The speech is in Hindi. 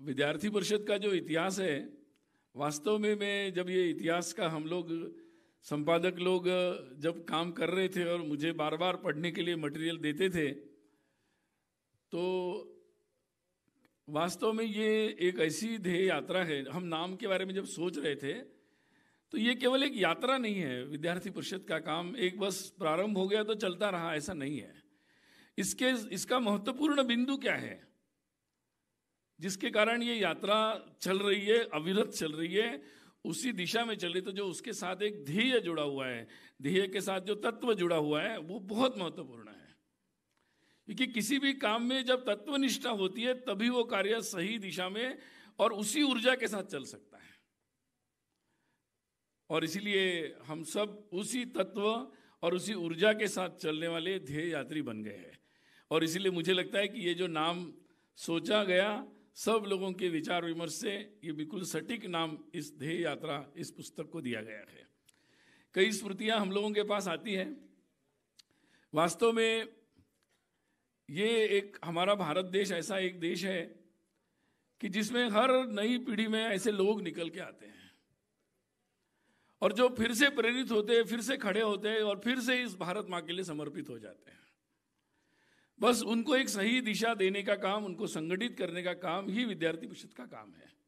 विद्यार्थी परिषद का जो इतिहास है, वास्तव में मैं जब ये इतिहास का हम लोग, संपादक लोग, जब काम कर रहे थे और मुझे बार बार पढ़ने के लिए मटेरियल देते थे तो वास्तव में ये एक ऐसी ध्येय यात्रा है। हम नाम के बारे में जब सोच रहे थे तो ये केवल एक यात्रा नहीं है, विद्यार्थी परिषद का काम। एक बस प्रारंभ हो गया तो चलता रहा, ऐसा नहीं है। इसके, इसका महत्वपूर्ण बिंदु क्या है? जिसके कारण ये यात्रा चल रही है, अविरत चल रही है, उसी दिशा में चल रही तो जो उसके साथ एक ध्येय जुड़ा हुआ है, ध्येय के साथ जो तत्व जुड़ा हुआ है, वो बहुत महत्वपूर्ण है। क्योंकि किसी भी काम में जब तत्वनिष्ठा होती है, तभी वो कार्य सही दिशा में और उसी ऊर्जा के साथ चल सकता है। और इसीलिए हम सब उसी तत्व और उसी ऊर्जा के साथ चलने वाले ध्येय यात्री बन गए हैं। और इसीलिए मुझे लगता है कि ये जो नाम सोचा गया सब लोगों के विचार विमर्श से ये बिल्कुल सटीक नाम इस ध्येय यात्रा, इस पुस्तक को दिया गया है। कई स्मृतियाँ हम लोगों के पास आती हैं। वास्तव में ये एक हमारा भारत देश ऐसा एक देश है कि जिसमें हर नई पीढ़ी में ऐसे लोग निकल के आते हैं। और जो फिर से प्रेरित होते हैं फिर से खड़े होते हैं और फिर से इस भारत माँ के लिए समर्पित हो जाते हैं। बस उनको एक सही दिशा देने का काम, उनको संगठित करने का काम ही विद्यार्थी परिषद का काम है।